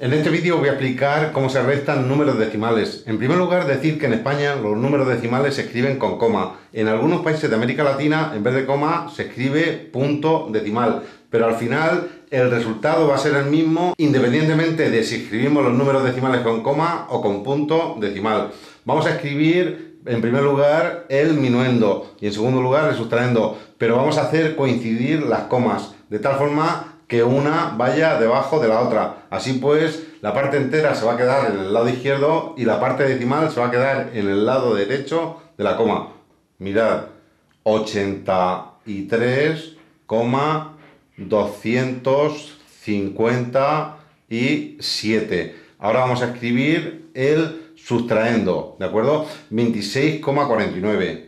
En este vídeo voy a explicar cómo se restan números decimales. En primer lugar, decir que en España los números decimales se escriben con coma. En algunos países de América Latina, en vez de coma, se escribe punto decimal. Pero al final, el resultado va a ser el mismo independientemente de si escribimos los números decimales con coma o con punto decimal. Vamos a escribir en primer lugar el minuendo y en segundo lugar el sustraendo, pero vamos a hacer coincidir las comas, de tal forma que una vaya debajo de la otra. Así pues, la parte entera se va a quedar en el lado izquierdo y la parte decimal se va a quedar en el lado derecho de la coma. Mirad, 83,257. Ahora vamos a escribir el sustraendo, ¿de acuerdo? 26,49.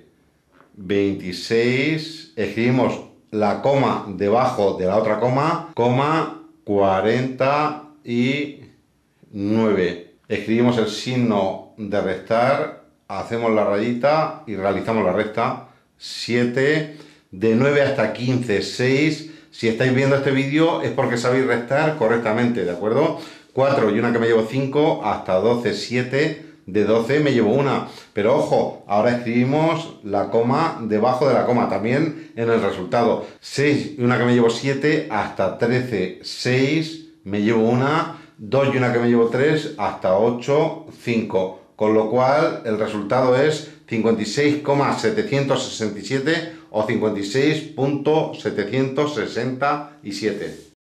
26, escribimos la coma debajo de la otra coma, coma 49. Escribimos el signo de restar, hacemos la rayita y realizamos la resta. 7, de 9 hasta 15, 6. Si estáis viendo este vídeo es porque sabéis restar correctamente, ¿de acuerdo? 4 y una que me llevo 5, hasta 12, 7 de 12 me llevo una. Pero ojo, ahora escribimos la coma debajo de la coma, también en el resultado. 6 y una que me llevo 7 hasta 13, 6 me llevo una. 2 y una que me llevo 3 hasta 8, 5. Con lo cual el resultado es 56,767 o 56.767.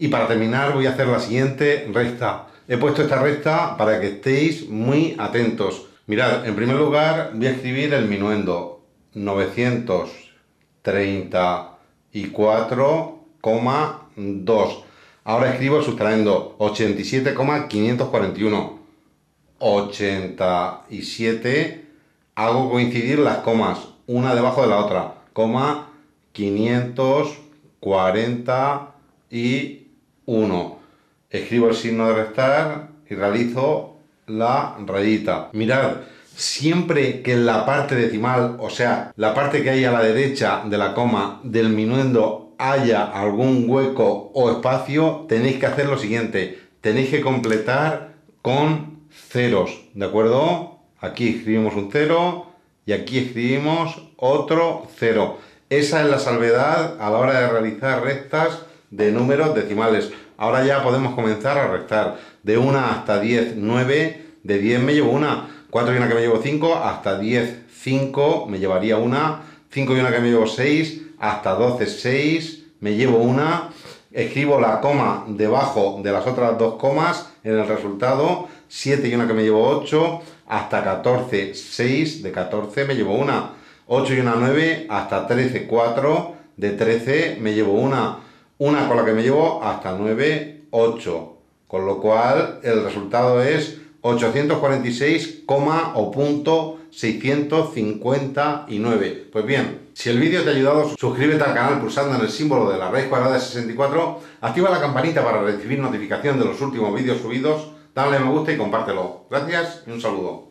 Y para terminar voy a hacer la siguiente resta. He puesto esta resta para que estéis muy atentos. Mirad, en primer lugar voy a escribir el minuendo 934,2. Ahora escribo sustrayendo 87,541. 87. Hago coincidir las comas, una debajo de la otra. Coma 540 y 1. Escribo el signo de restar y realizo la rayita. Mirad, siempre que en la parte decimal, o sea, la parte que hay a la derecha de la coma del minuendo haya algún hueco o espacio, tenéis que hacer lo siguiente. Tenéis que completar con ceros, ¿de acuerdo? Aquí escribimos un cero y aquí escribimos otro cero. Esa es la salvedad a la hora de realizar rectas de números decimales. Ahora ya podemos comenzar a restar. De 1 hasta 10, 9. De 10 me llevo una. 4 y una que me llevo 5. Hasta 10, 5. Me llevaría una. 5 y una que me llevo 6. Hasta 12, 6. Me llevo una. Escribo la coma debajo de las otras dos comas en el resultado. 7 y una que me llevo 8. Hasta 14, 6. De 14 me llevo una. 8 y una 9. Hasta 13, 4. De 13 me llevo una una con la que me llevo hasta 9, 8. Con lo cual el resultado es 846, o punto 659. Pues bien, si el vídeo te ha ayudado, suscríbete al canal pulsando en el símbolo de la raíz cuadrada de 64, activa la campanita para recibir notificación de los últimos vídeos subidos, dale me gusta y compártelo. Gracias y un saludo.